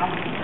now.